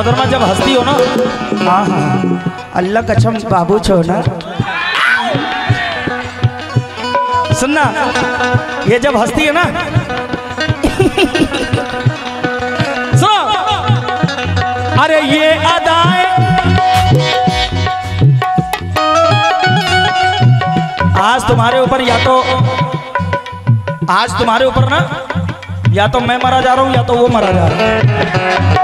मोहतरमा जब हंसती हो ना। हाँ हाँ अल्लाह कसम बाबू छोना सुनना ये जब हंसती है ना। सुनो। अरे ये अदाएँ। आज तुम्हारे ऊपर या तो आज तुम्हारे ऊपर ना, या तो मैं मरा जा रहा हूँ, या तो वो मरा जा रहा है।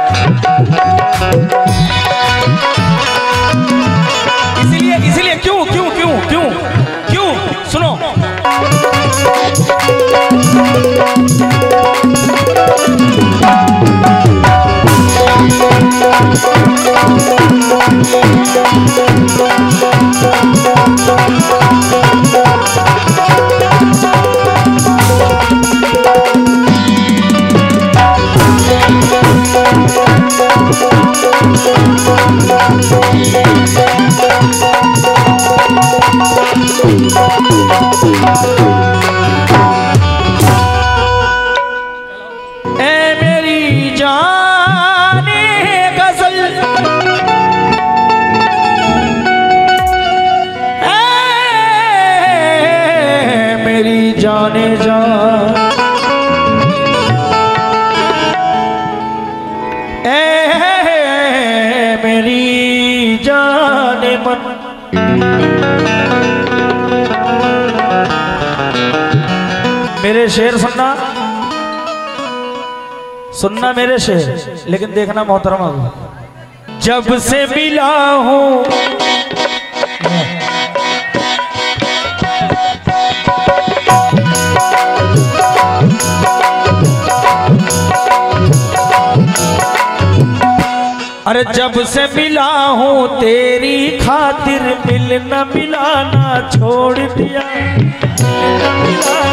इसीलिए इसीलिए क्यों क्यों क्यों क्यों क्यों? सुनो। ए सुनना मेरे से, लेकिन देखना मोहतरमा जब से मिला हूँ। अरे जब से मिला हूँ, तेरी खातिर मिलना मिलाना छोड़ दिया। मिलाना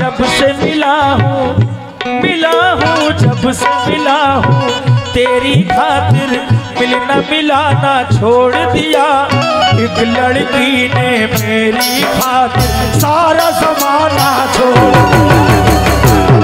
जब से मिला हूँ मिला हूँ, जब से मिला हूँ, तेरी खातिर मिलना मिलाना छोड़ दिया एक लड़की ने मेरी खातिर सारा जमाना छोड़ दिया।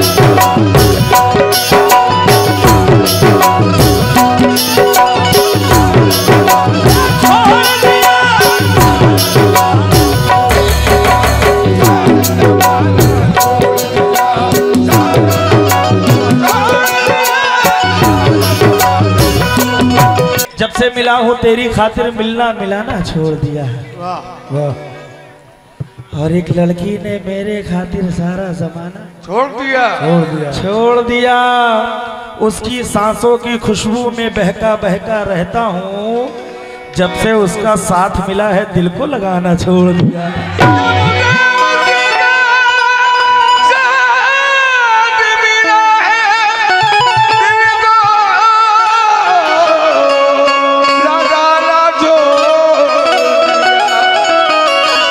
जब से मिला हूँ तेरी खातिर मिलना मिलाना छोड़ दिया है। वाह। और एक लड़की ने मेरे खातिर सारा जमाना छोड़ दिया। छोड़ दिया। छोड़ दिया। उसकी सांसों की खुशबू में बहका बहका रहता हूँ। जब से उसका साथ मिला है दिल को लगाना छोड़ दिया।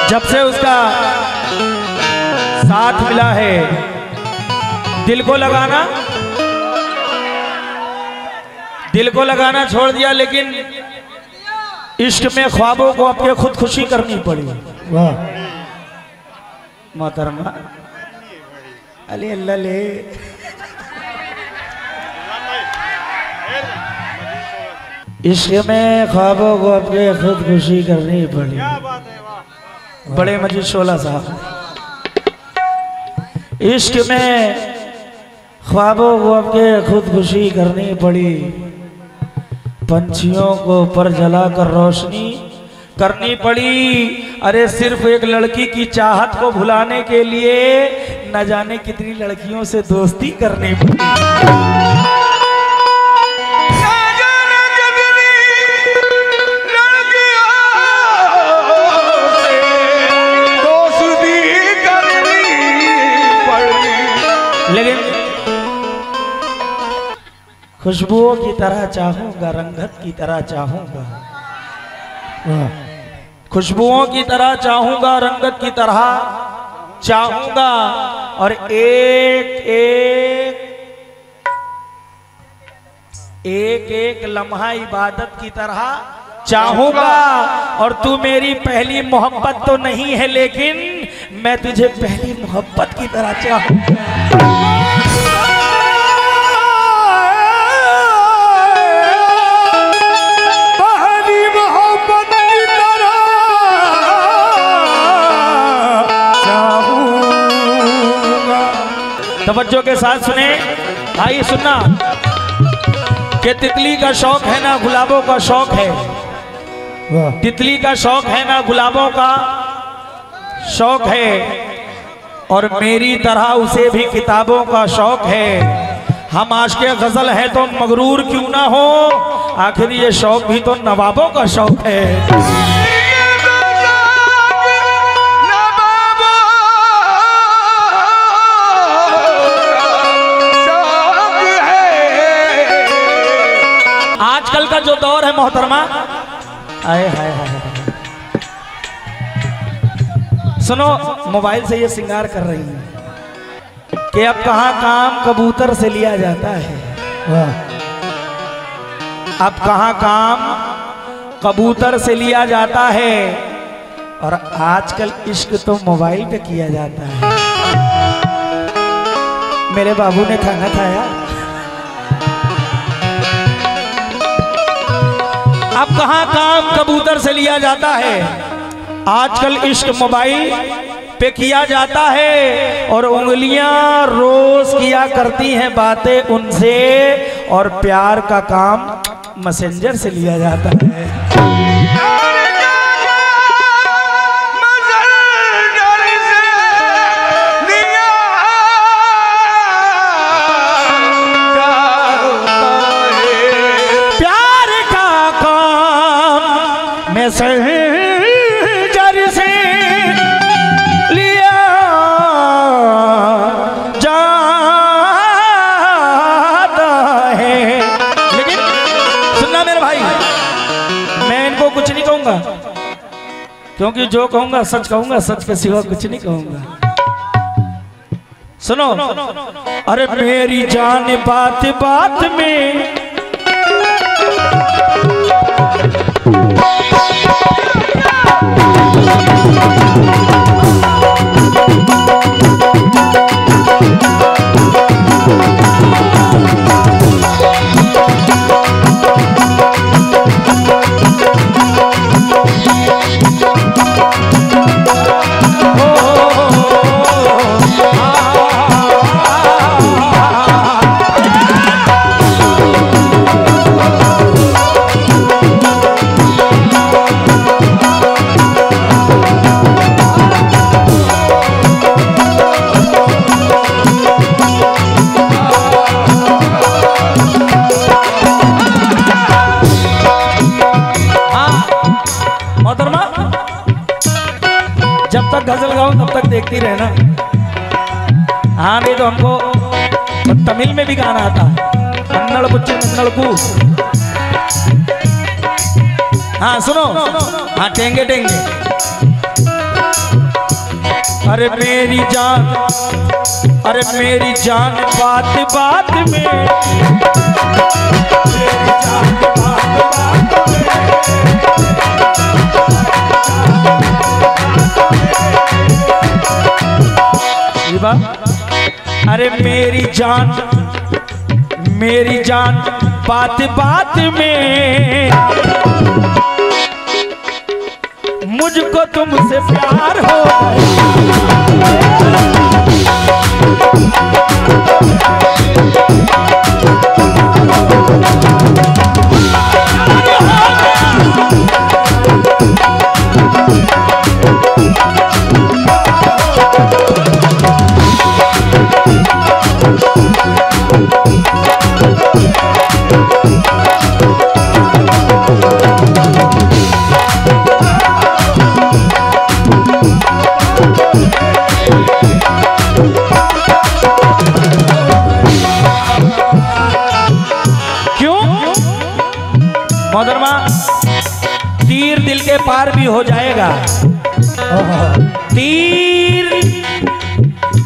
जब से उसका साथ मिला है दिल को लगाना दिल को लगाना छोड़ दिया लेकिन इश्क में ख्वाबों को अपने खुद खुशी करनी पड़ी। वाह। मोहतरमा। अली अल्लाह ले। इश्क में ख्वाबों को अपने खुद खुशी करनी पड़ी। बड़े मज़े शोला साहब। इश्क में ख्वाबों को अपने खुद खुशी करनी पड़ी। पंछियों को पर जलाकर रोशनी करनी पड़ी। अरे सिर्फ़ एक लड़की की चाहत को भुलाने के लिए न जाने कितनी लड़कियों से दोस्ती करनी पड़ी। खुशबुओं की तरह चाहूँगा, रंगत की तरह चाहूँगा। खुशबुओं की तरह चाहूँगा, रंगत की तरह चाहूँगा, और एक एक एक एक लम्हा इबादत की तरह चाहूँगा, और तू मेरी पहली मोहब्बत तो नहीं है, लेकिन मैं तुझे पहली मोहब्बत की तरह चाहूँ तवज्जो के साथ सुने। भाई सुनना। कि तितली का शौक है ना गुलाबों का शौक है? तितली का शौक है ना गुलाबों का शौक है? और मेरी तरह उसे भी किताबों का शौक है। हम आज के गज़ल है तो मगरूर क्यों ना हो? आखिर ये शौक भी तो नवाबों का शौक है। है मोहतरमा? आए हाय हाय। सुनो, मोबाइल से ये श्रृंगार कर रही है कि अब कहाँ काम कबूतर से लिया जाता है। अब कहाँ काम कबूतर से लिया जाता है। और आजकल इश्क तो मोबाइल पे किया जाता है। मेरे बाबू ने खाना खाया। अब कहाँ काम कबूतर से लिया जाता है? आजकल इश्क मोबाइल पे किया जाता है और उंगलियाँ रोज किया करती हैं बातें उनसे और प्यार का काम मैसेंजर से लिया जाता है। क्योंकि जो कहूँगा सच कहूँगा सच के सिवा कुछ नहीं कहूँगा। सुनो। अरे मेरी जान बात बात में देखती रहना हाँ नहीं तो हमको तमिल में भी गाना आता कन्नड़ कुछ कन्नड़ हाँ सुनो। हाँ टेंगे टेंगे। अरे मेरी जान, अरे मेरी जान, बात बात में। जान मेरी जान बात बात में मुझको तुमसे प्यार हो गया। मोहतरमा तीर दिल के पार भी हो जाएगा। तीर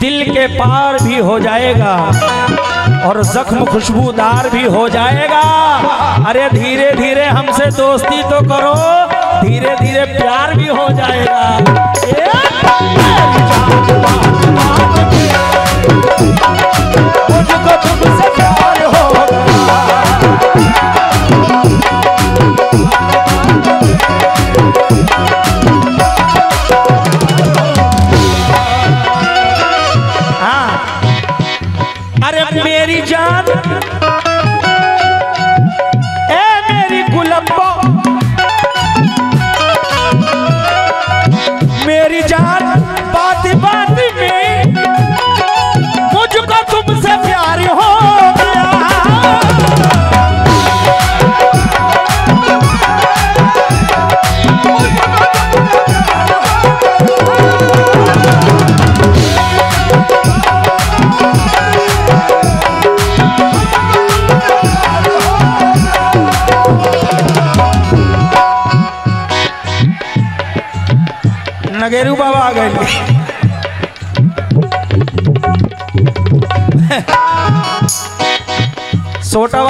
दिल के पार भी हो जाएगा और जख्म खुशबूदार भी हो जाएगा। अरे धीरे धीरे हमसे दोस्ती तो करो, धीरे धीरे प्यार भी हो जाएगा।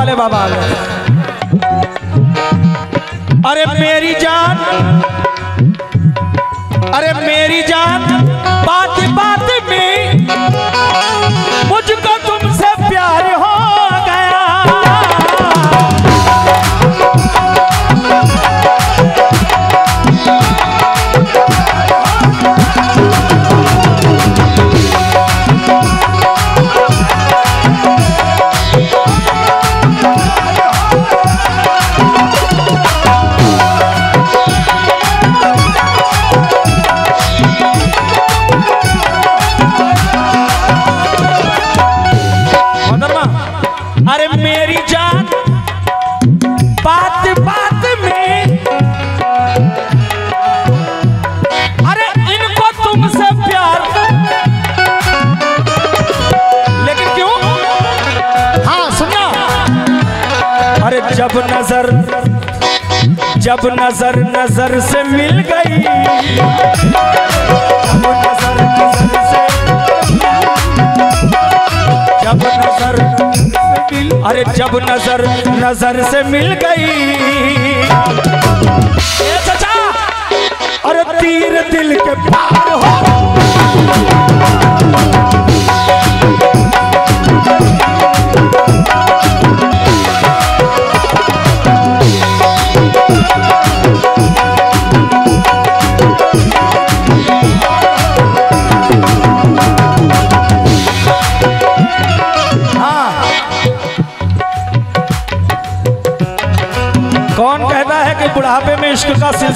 सोटा वाले बाबा आ गए जब नज़र नज़र से मिल गई। जब नज़र अरे जब नज़र नज़र से मिल गई। अरे तीर दिल के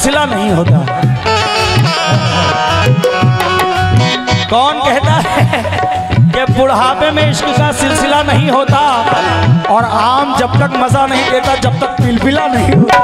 सिलसिला नहीं होता। कौन कहता है कि बुढ़ापे में इश्क का सिलसिला नहीं होता और आम जब तक मज़ा नहीं देता, जब तक पिलपिला नहीं होता।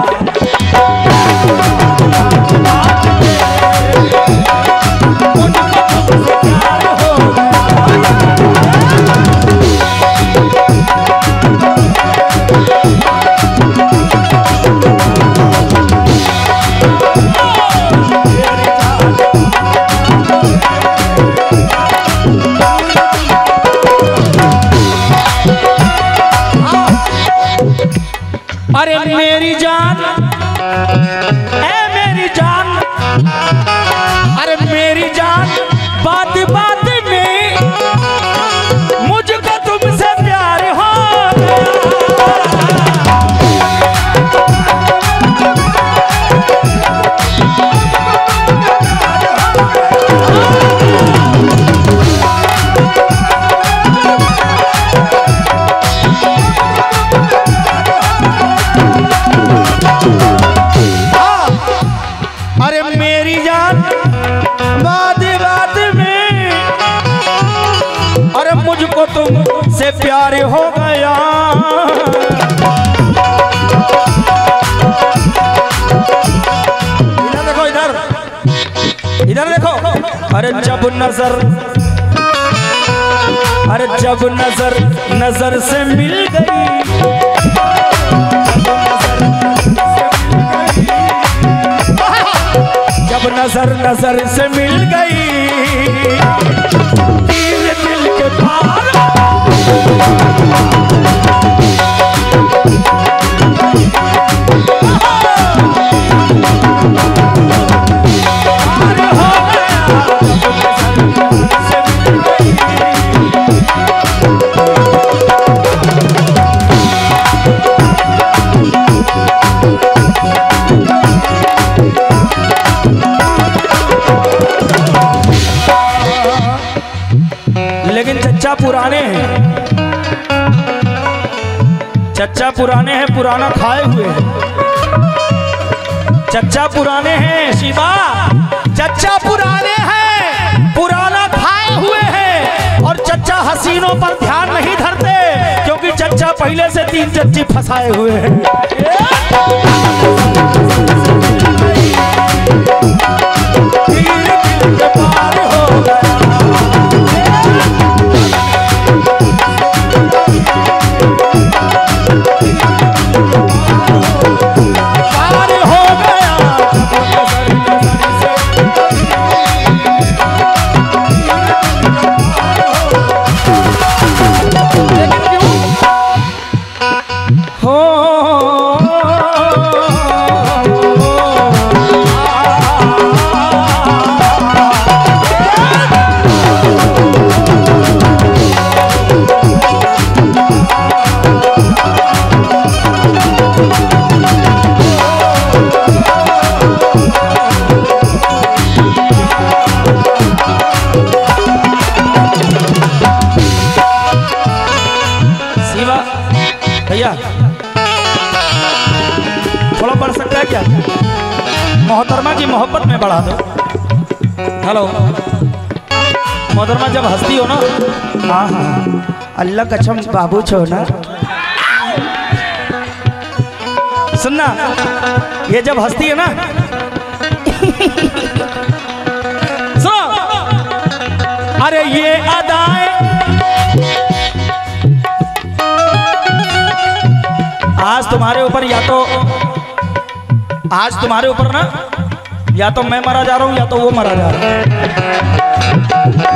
नज़र। अरे जब नज़र नज़र से मिल गई। जब नज़र नज़र से मिल गई। चच्चा पुराने हैं, पुराना खाए हुए हैं। चच्चा पुराने हैं, शिवा। चच्चा पुराने हैं, पुराना खाए हुए हैं। और चच्चा हसीनों पर ध्यान नहीं धरते, क्योंकि चच्चा पहले से तीन चच्ची फंसाए हुए हैं। बढ़ा दो हेलो मोहतरमा जब हंसती हो ना? हाँ हाँ अल्लाह कसम बाबू छो ना। सुनना ये जब हंसती है ना? सुनो। अरे ये अदाएँ। आज तुम्हारे ऊपर या तो आज तुम्हारे ऊपर ना या तो मैं मरा जा रहा हूँ या तो वो मरा जा रहा है।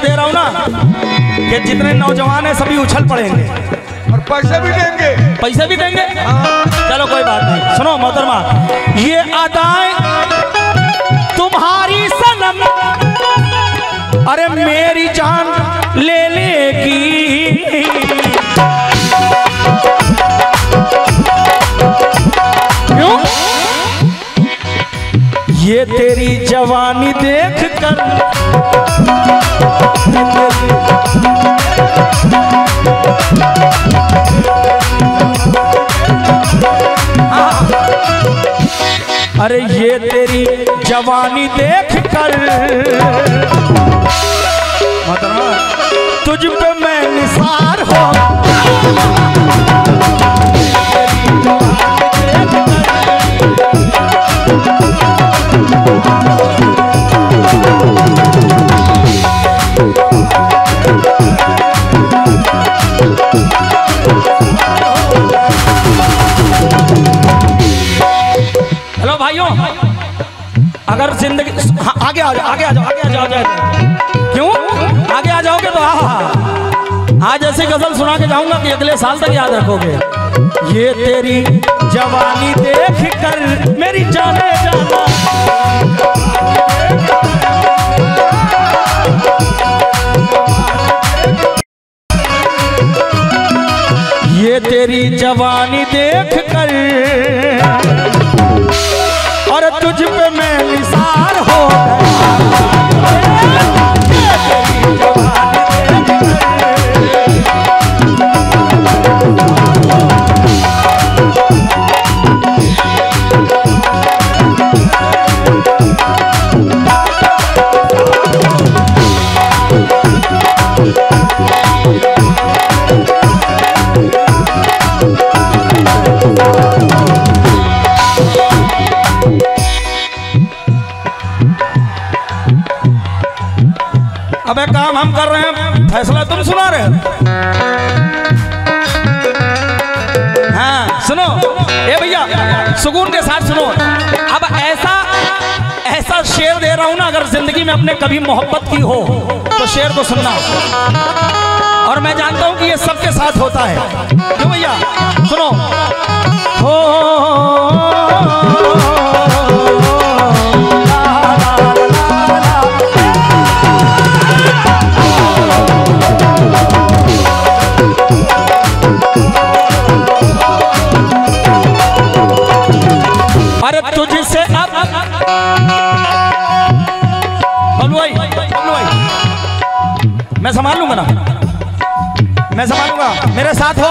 दे रहा हूँ ना कि जितने नौजवान हैं सभी उछल पड़ेंगे। और पैसे भी देंगे। पैसे भी देंगे? चलो कोई बात नहीं। सुनो मोहतरमा ये अदाएँ तुम्हारी सनम अरे मेरी जान ले लेगी। ये तेरी जवानी देख कर। अरे ये तेरी जवानी देख कर। मोहतरमा तुझ पे मैं निसार हो। हेलो भाइयों अगर ज़िंदगी हाँ, आगे आ जाओ आगे आ जाओ आगे आ जाओ क्यों? आगे आ जाओगे तो आ आज ऐसी गज़ल सुना के जाऊँगा कि अगले साल तक याद रखोगे। ये तेरी जवानी देख कर मेरी जाने जाना। सुकून के साथ सुनो अब ऐसा ऐसा शेर दे रहा हूँ ना अगर ज़िंदगी में अपने कभी मोहब्बत की हो तो शेर को सुनना और मैं जानता हूँ कि ये सबके साथ होता है क्यों भैया सुनो हो मैं संभाल लूँगा ना? मैं संभालूँगा। मेरे साथ हो।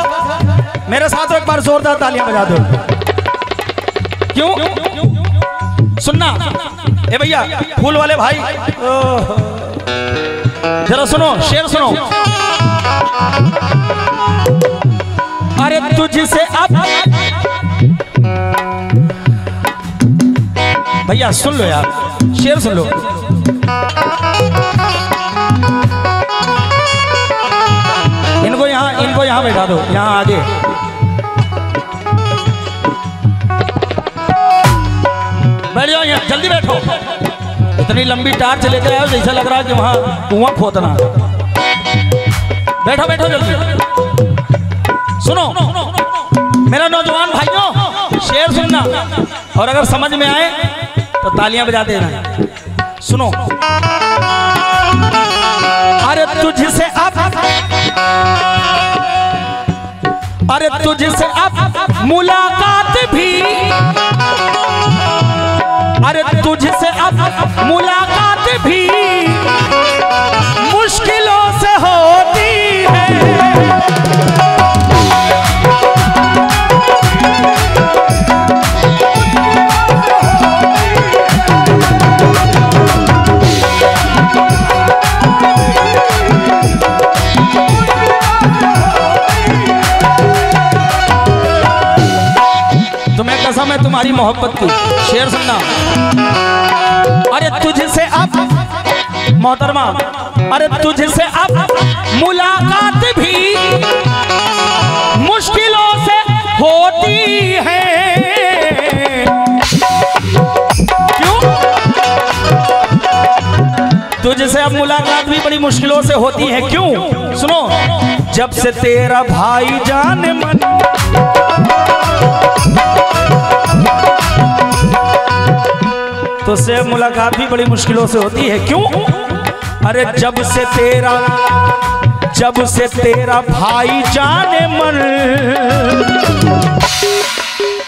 मेरे साथ हो, एक बार जोरदार तालियाँ बजा दो। क्यों? सुनना। ए भैया, फूल वाले भाई। जरा सुनो, शेर सुनो। अरे तुझसे अब भैया, सुन लो यार। शेर सुन लो। बैठा दो यहाँ आगे। बैठ जाओ यहाँ, जल्दी बैठो। इतनी लंबी टार चले के आए जैसा लग रहा है कि वहाँ कुआँ खोदना बैठो बैठो जल्दी। सुनो, मेरा नौजवान भाइयों, शेर सुनना। और अगर समझ में आए तो तालियाँ बजा देना। सुनो। अरे तुझसे अब अरे तुझसे अब मुलाकात भी। अरे तुझसे अब मुलाकात भी। तुम्हारी मोहब्बत की। शेर सुनना। अरे तुझसे अब, मोहतरमा, अरे तुझसे अब मुलाकात भी मुश्किलों से होती है। क्यों? तुझसे अब मुलाकात भी बड़ी मुश्किलों से होती है। क्यों? सुनो, जब से तेरा भाई जान मन तो से मुलाकात भी बड़ी मुश्किलों से होती है। क्यों? अरे जब से तेरा, जब से तेरा भाई जाने मन,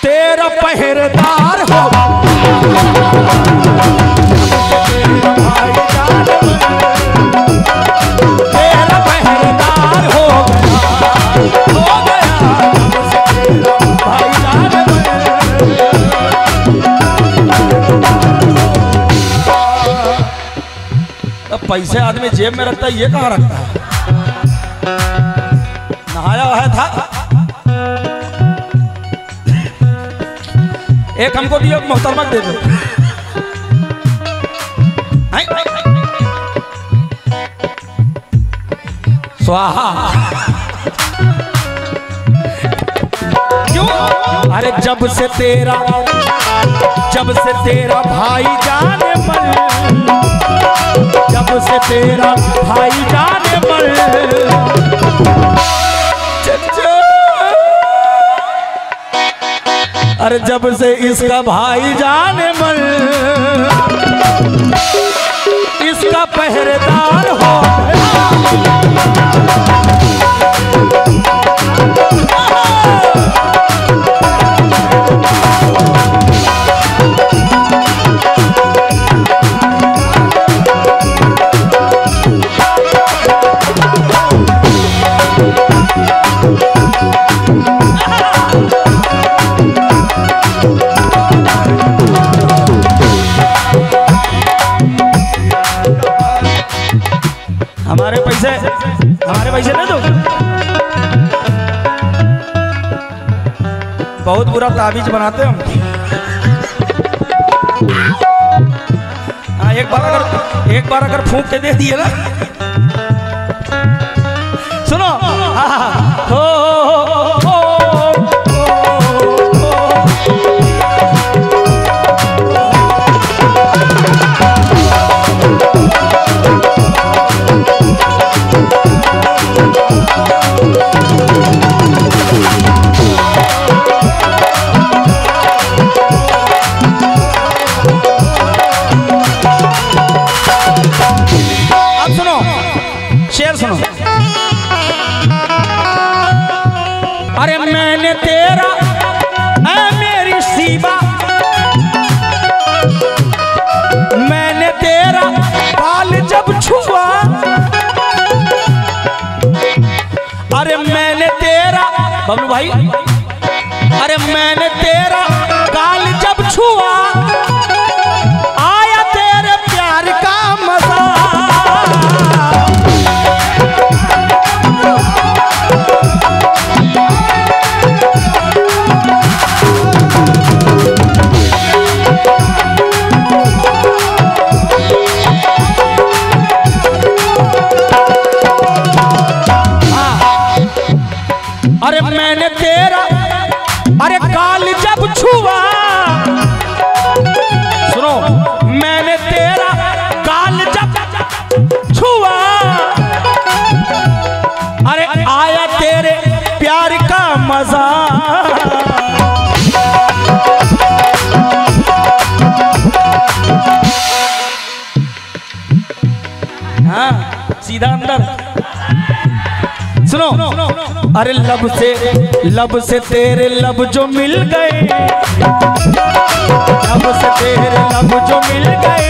तेरा पहरेदार हो। तेरा पहरेदार हो। हो पैसे आदमी जेब में रखता है, ये कहाँ रखता है? नहाया हुआ था। एक हमको दियो, मोहतरमा दे दो। क्यों? अरे जब से तेरा, जब से तेरा भाई जाने जब से तेरा भाई जाने मर अरे जब से इसका भाई जाने मर इसका पहरेदार हो बहुत बुरा ताबीज बनाते हम। हाँ एक बार अगर एक बार अगर फूंक के दे दिए ना। सुनो। हाँ, हाँ, सुनो। अरे मैंने तेरा, ऐ मेरी सीबा। मैंने तेरा बाल जब छुआ। अरे मैंने तेरा, बबलू भाई, अरे मैंने तेरा सीधा अंदर। सुनो। अरे लब से लब से तेरे लब जो मिल गए। लब से तेरे लब जो मिल गए।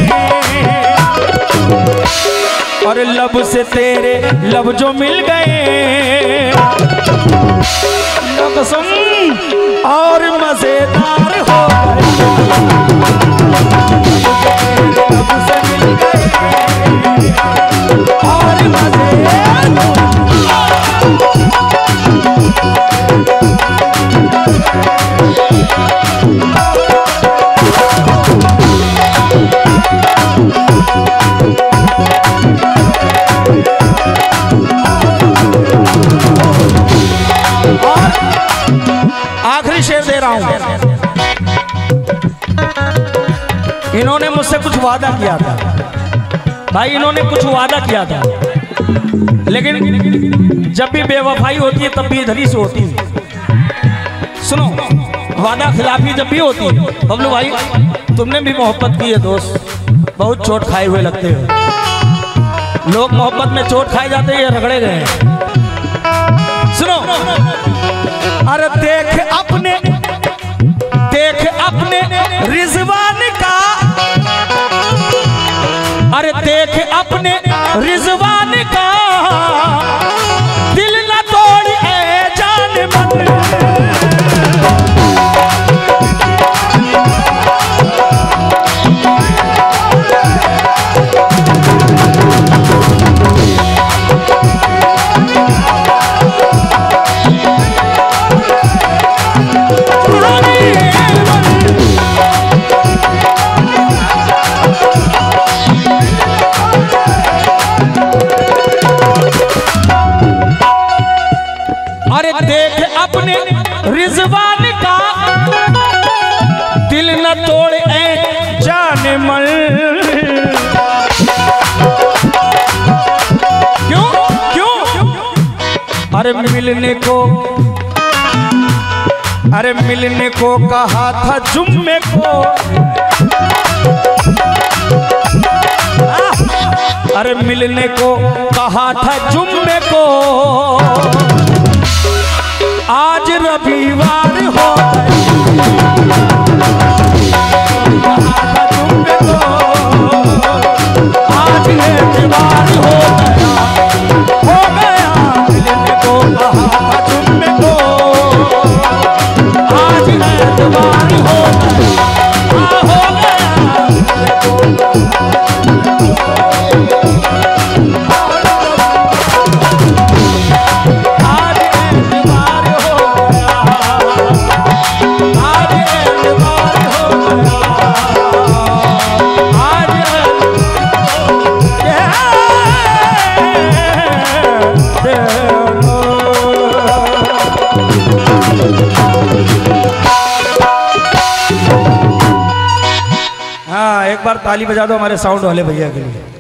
और लब से तेरे लब जो मिल गए। कसम और मज़ेदार हो। गए। इन्होंने मुझसे कुछ वादा किया था। भाई, इन्होंने कुछ वादा किया था। लेकिन जब भी बेवफाई होती है, तब भी इधर ही से होती है। सुनो, वादा खिलाफी जब भी होती है, बबलू भाई, तुमने भी मोहब्बत की है, दोस्त। बहुत चोट खाए हुए लगते हो। लोग मोहब्बत में चोट खाए जाते हैं रगड़े गए हैं? सुनो। अरे देख अपने देख अपने रिजवान का मिलने को। अरे मिलने को कहा था जुम्मे को। अरे मिलने को कहा था जुम्मे को। आज रविवार हो ताली बजा दो हमारे साउंड वाले भैया के लिए।